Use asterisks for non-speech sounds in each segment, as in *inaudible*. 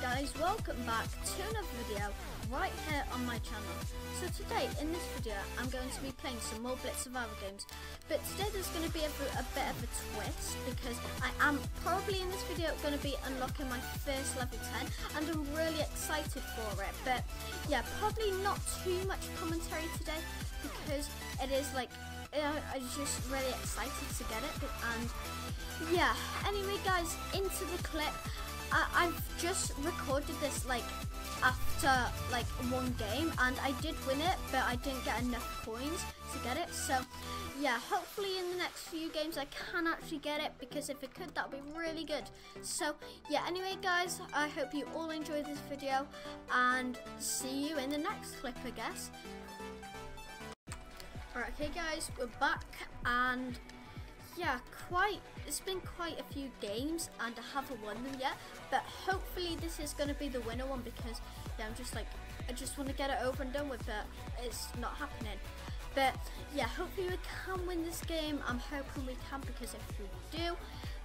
guys, welcome back to another video right here on my channel. So today, in this video, I'm going to be playing some more Blitz Survival games. But today there's going to be a, a, bit of a twist because I am probably in this video going to be unlocking my first level 10 and I'm really excited for it. But yeah, probably not too much commentary today because it is like, uh, I'm just really excited to get it and yeah, anyway guys, into the clip. I, I've just recorded this like after like one game and I did win it but I didn't get enough coins to get it. So yeah hopefully in the next few games I can actually get it because if it could that would be really good. So yeah anyway guys I hope you all enjoyed this video and see you in the next clip I guess. Alright okay guys we're back and yeah, quite. It's been quite a few games, and I haven't won them yet. But hopefully, this is going to be the winner one because yeah, I'm just like I just want to get it over and done with. But it's not happening. But yeah, hopefully we can win this game. I'm hoping we can because if we do,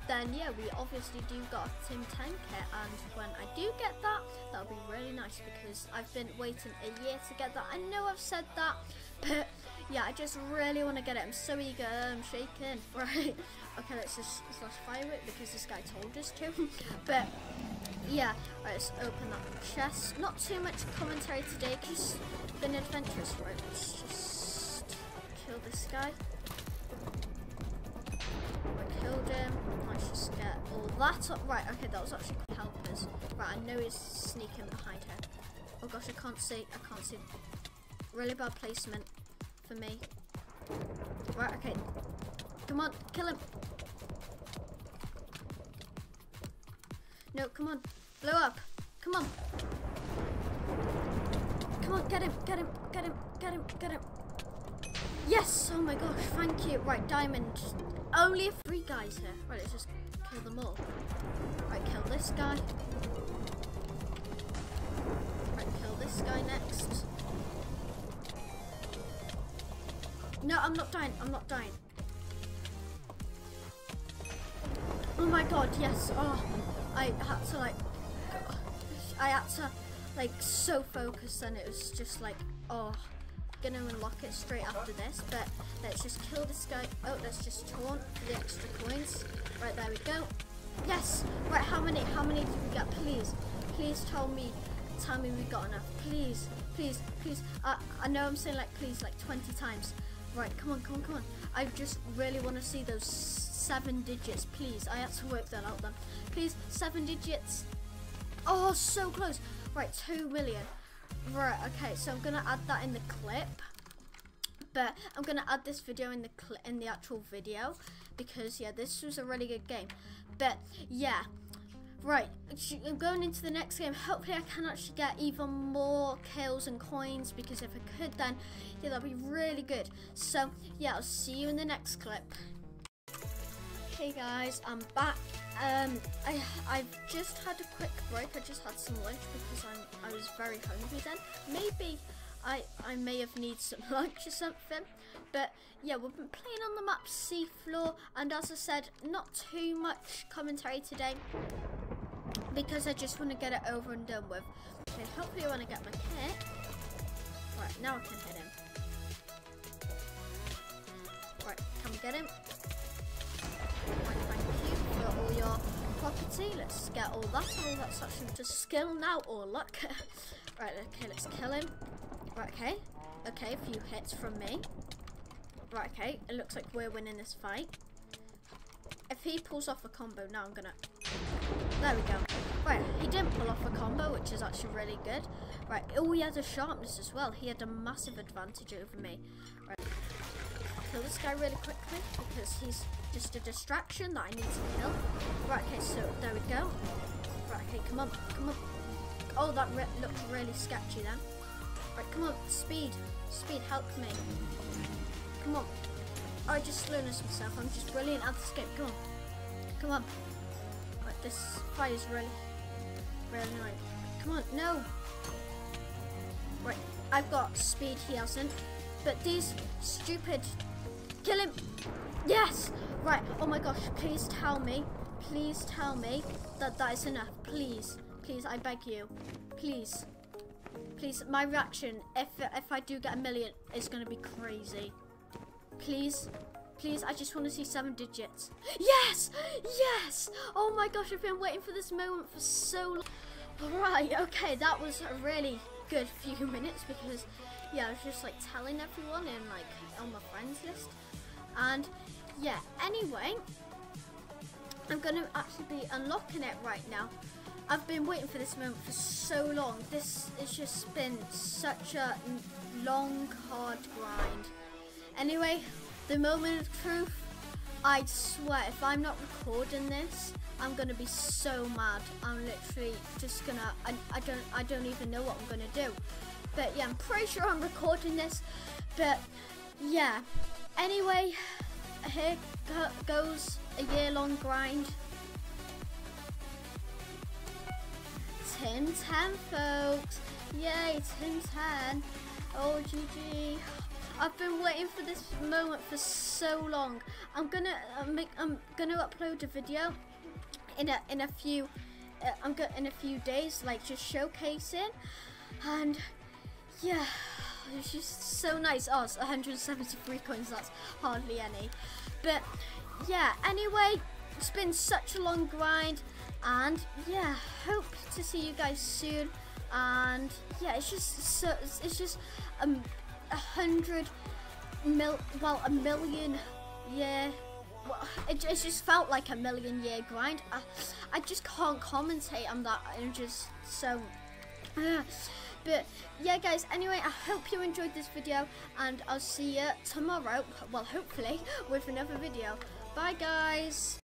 then yeah, we obviously do got a Tim 10 kit and when I do get that, that'll be really nice because I've been waiting a year to get that. I know I've said that, *laughs* but yeah, I just really want to get it. I'm so eager. I'm shaking. *laughs* Right. Okay, let's just slash fire it because this guy told us to. *laughs* but yeah, right, let's open that chest. Not too much commentary today because it's been adventurous. Right, let's just kill this guy. Him. Let's just get all that up. Right, okay, that was actually helpers. Right, I know he's sneaking behind her. Oh gosh, I can't see. I can't see. Really bad placement for me. Right, okay. Come on, kill him. No, come on. Blow up. Come on. Come on, get him, get him, get him, get him, get him. Yes! Oh my gosh, thank you. Right, diamond. Only three guys here. Right, let's just kill them all. Right, kill this guy. Right, kill this guy next. No, I'm not dying. I'm not dying. Oh my god, yes. Oh, I had to like, I had to like so focus and it was just like, oh, gonna unlock it straight after this. But let's just kill this guy. Oh, let's just taunt for the extra coins. Right, there we go. Yes. Right, how many, how many did we get? Please, please tell me, tell me we got enough. Please, please, please. Uh, I know I'm saying like please like 20 times. Right, come on, come on, come on. I just really want to see those seven digits, please. I had to work that out then. Please, seven digits. Oh, so close. Right, two million. Right, okay, so I'm to add that in the clip. But I'm to add this video in the in the actual video because, yeah, this was a really good game. But, yeah. Right, I'm going into the next game. Hopefully I can actually get even more kills and coins because if I could then, yeah, that'd be really good. So, yeah, I'll see you in the next clip. Hey guys, I'm back. Um, I, I've just had a quick break. I just had some lunch because I'm, I was very hungry then. Maybe I, I may have needed some *laughs* lunch or something. But yeah, we've been playing on the map Seafloor. And as I said, not too much commentary today because I just want to get it over and done with. Okay, hopefully I want to get my kit. Right, now I can hit him. Right, can we get him? Property. Let's get all that. All that's actually just skill now oh, or luck. *laughs* right, okay, let's kill him. Right, okay. Okay, a few hits from me. Right, okay. It looks like we're winning this fight. If he pulls off a combo, now I'm gonna there we go. Right, he didn't pull off a combo, which is actually really good. Right, oh, he has a sharpness as well. He had a massive advantage over me. Right, kill this guy really quickly because he's just a distraction that I need to kill. Right, okay, so there we go. Right, okay, come on, come on. Oh, that re looked really sketchy then. Right, come on, speed, speed, help me. Come on. I just slowness myself. I'm just brilliant at this game. Come on, come on. Right, this fight is really, really annoying. Come on, no! Right, I've got speed, he hasn't. But these stupid... Kill him! Yes! Right, oh my gosh, please tell me. please tell me that that is enough. Please, please, I beg you, please, please. My reaction, if if I do get a million, is gonna be crazy. Please, please, I just want to see seven digits. Yes, yes. Oh my gosh, I've been waiting for this moment for so long. Right, okay, that was a really good few minutes because yeah, I was just like telling everyone in like on my friends list. And yeah, anyway, I'm going to actually be unlocking it right now. I've been waiting for this moment for so long. This has just been such a long, hard grind. Anyway, the moment of truth, I swear, if I'm not recording this, I'm gonna be so mad. I'm literally just gonna, I, I don't, I don't even know what I'm gonna do. But yeah, I'm pretty sure I'm recording this. But yeah, anyway, here go goes a year long grind. Tim 10 folks. Yay, Tim 10. Oh GG. I've been waiting for this moment for so long. I'm gonna uh, make I'm gonna upload a video in a in a few uh, I'm go in a few days like just showcasing and yeah it's just so nice. Oh, it's 173 coins, that's hardly any. But yeah, anyway, it's been such a long grind and yeah, hope to see you guys soon. And yeah, it's just so it's just um, a hundred mil well a million yeah well, it, it just felt like a million year grind. I, I just can't commentate on that. I'm just so. *sighs* Uh, but yeah, guys, anyway, I hope you enjoyed this video and I'll see you tomorrow, well, hopefully, with another video. Bye, guys.